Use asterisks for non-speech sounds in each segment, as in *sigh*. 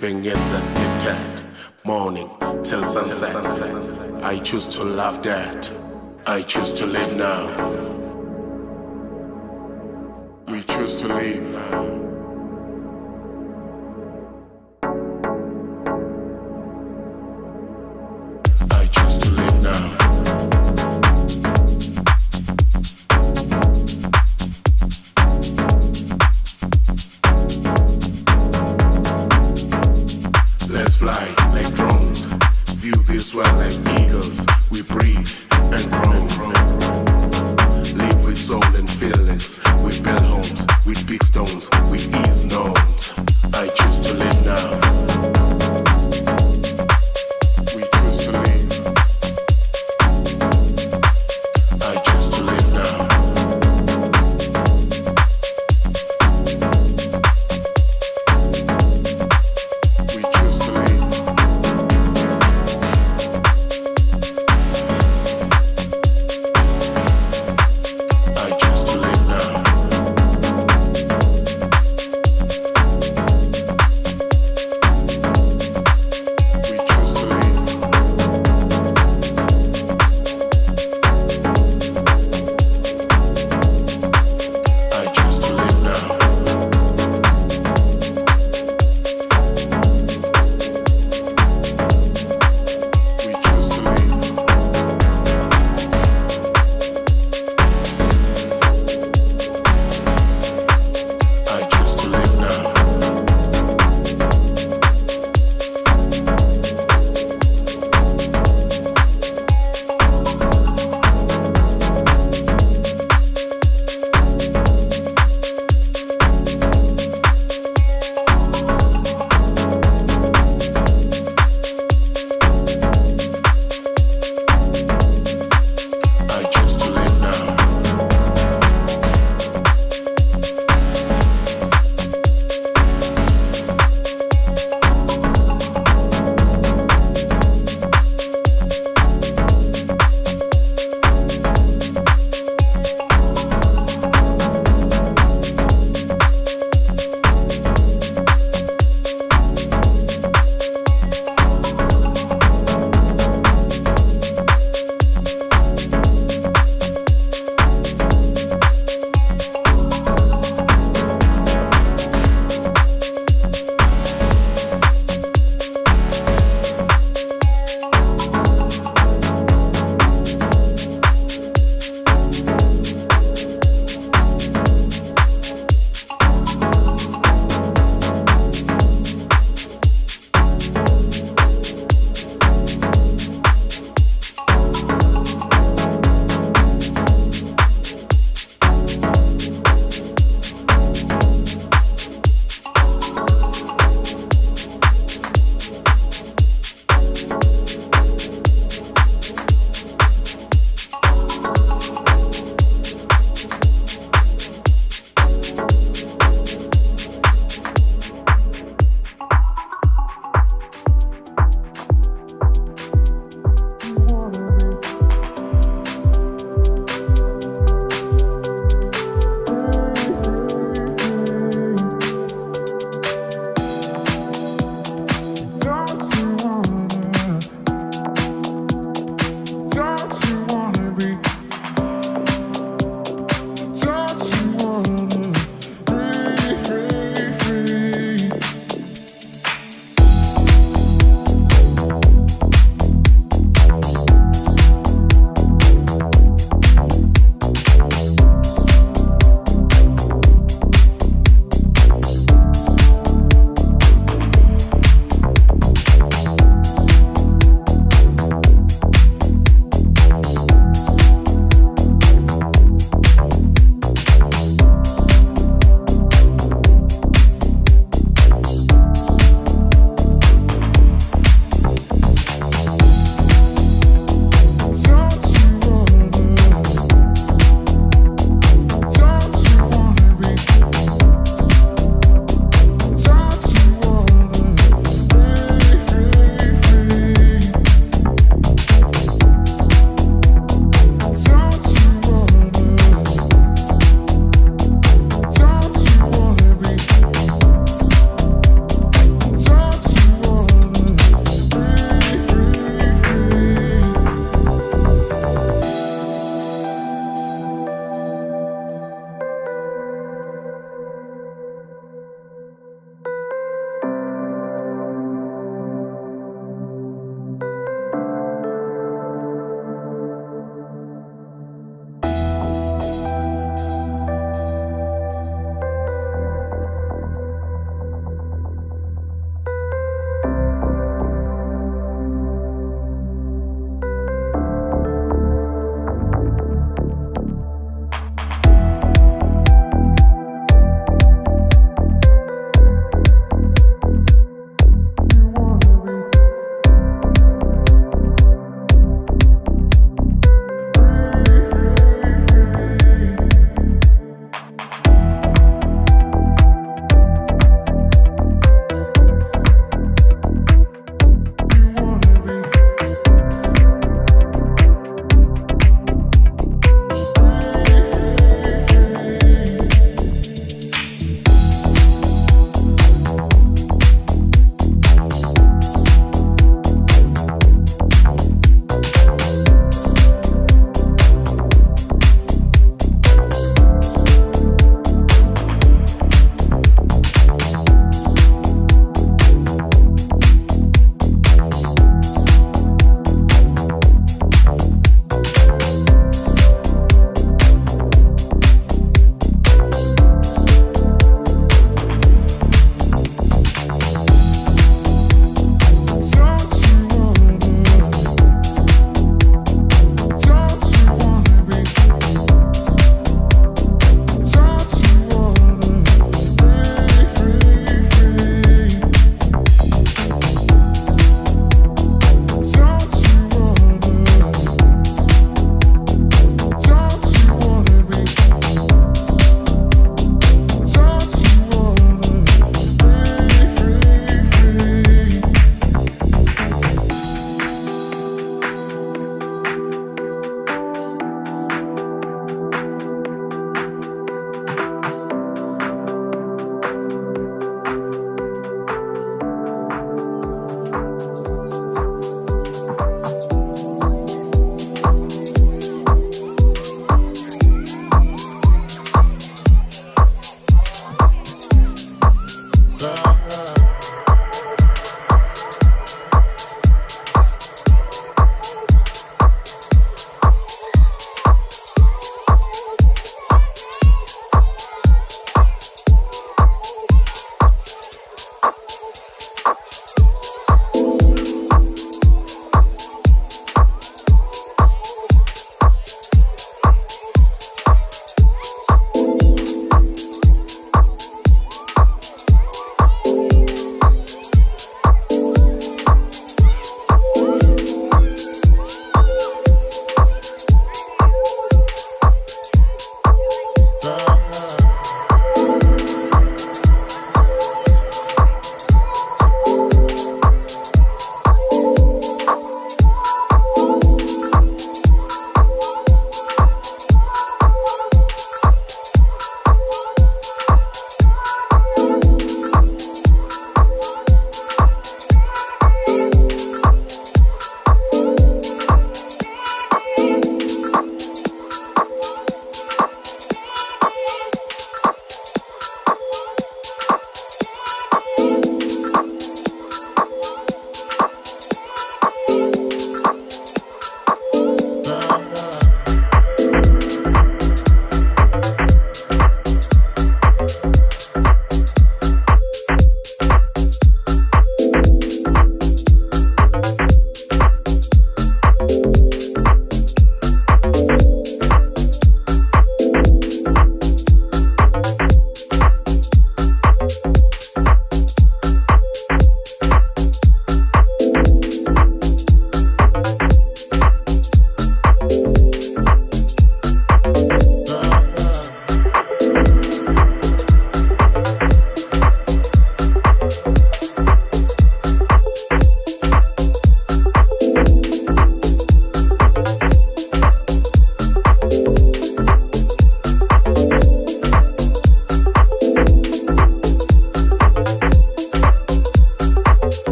Is an intact morning till sunset. I choose to love that. I choose to live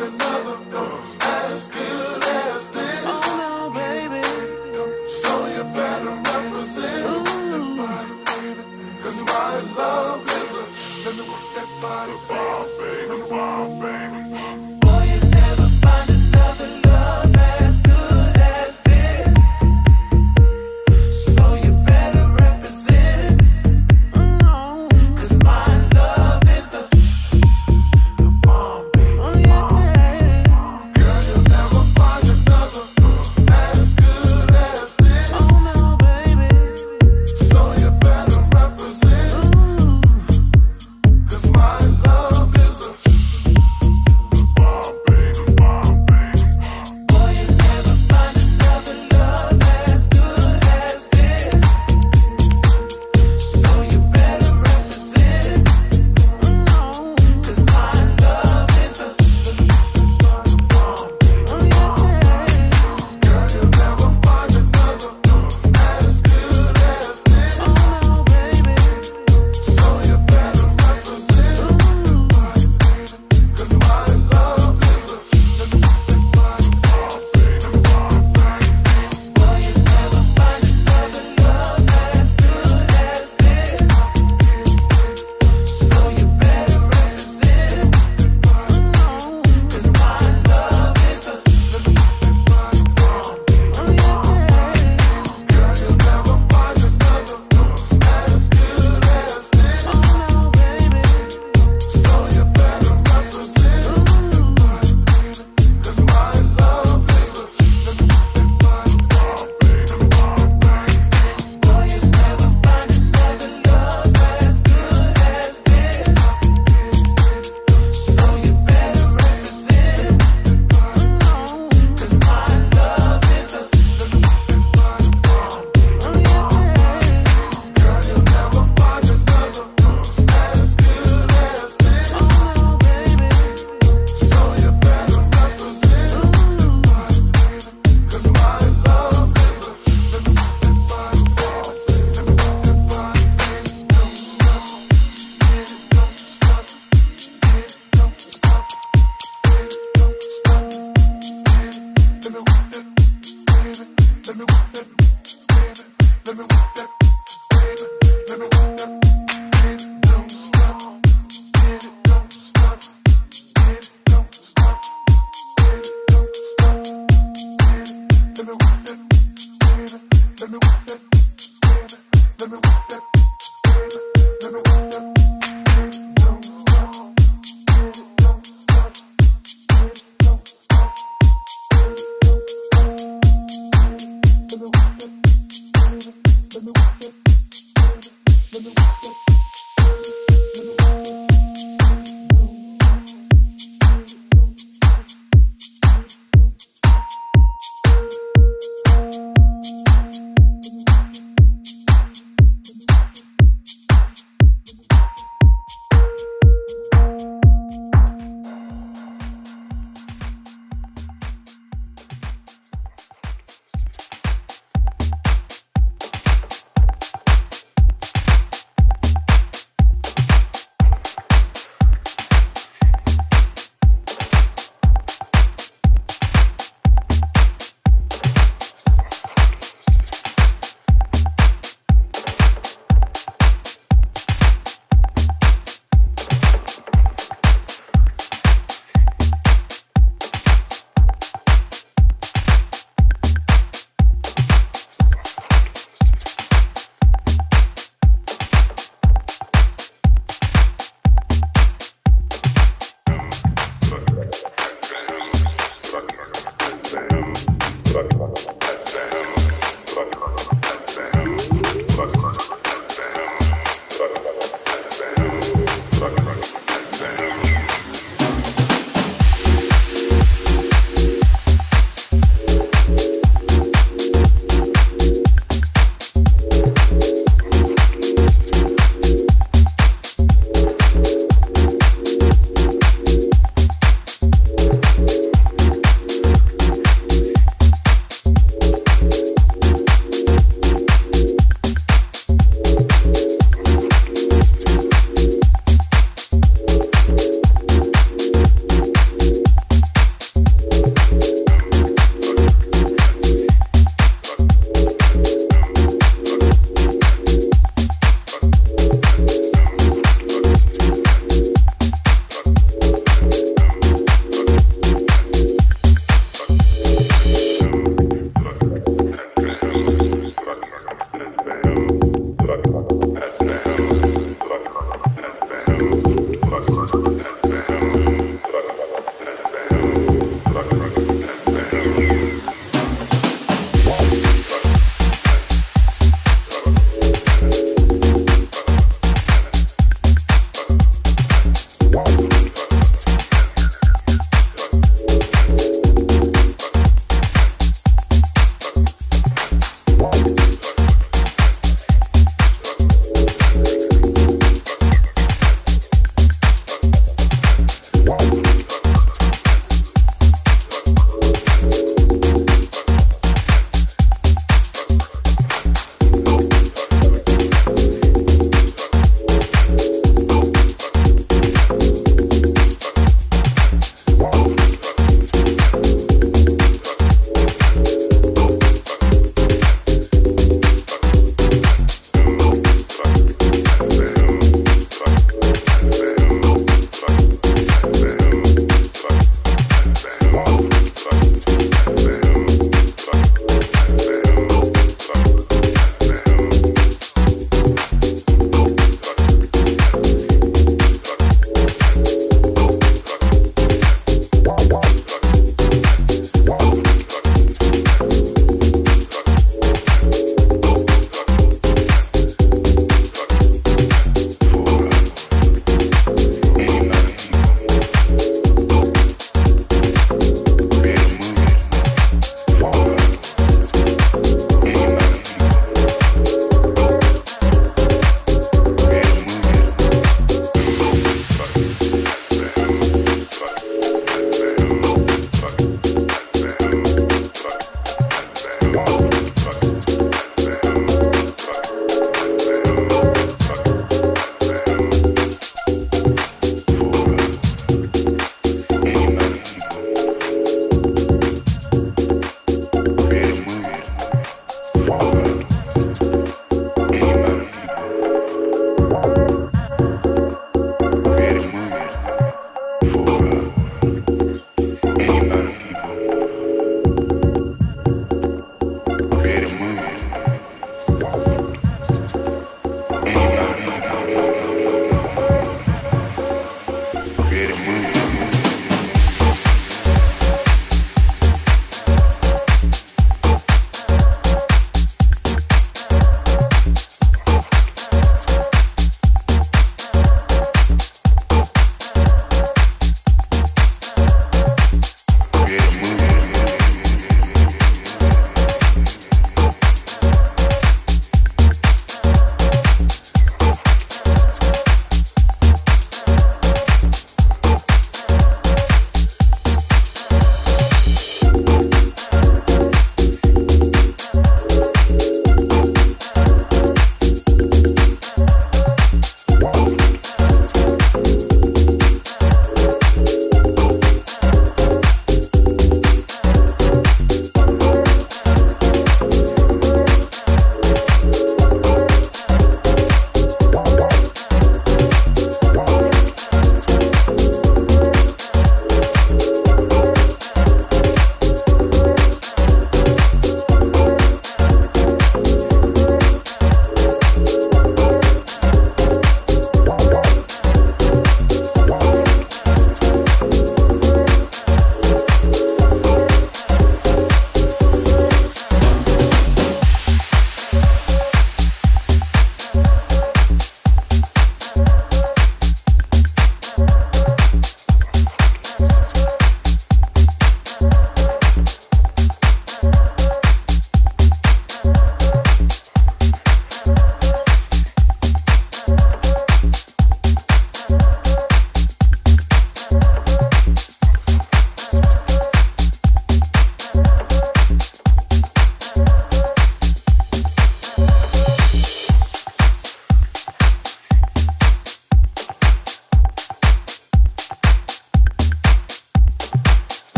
another.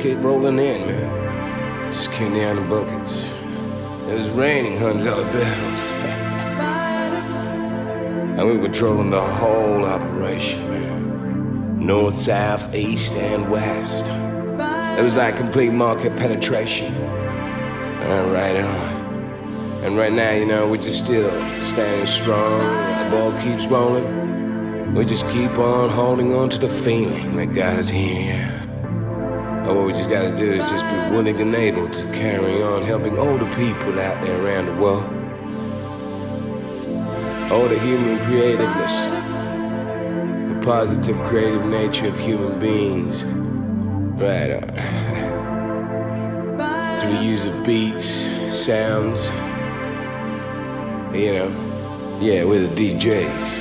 Kept rolling in, man. Just came down in buckets. It was raining hundred dollar bills. and *laughs* we were controlling the whole operation, man. North, south, east, and west. It was like complete market penetration. And right on. And right now, you know, we're just still standing strong. The ball keeps rolling. We just keep on holding on to the feeling that God is here. But what we just gotta do is just be willing and able to carry on helping older people out there around the world. All the human creativeness, the positive creative nature of human beings. Right on. Uh, *laughs* through the use of beats, sounds, you know, yeah, we're the DJs.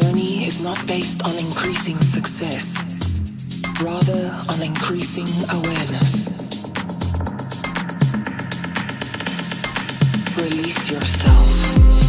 journey is not based on increasing success, rather on increasing awareness. Release yourself.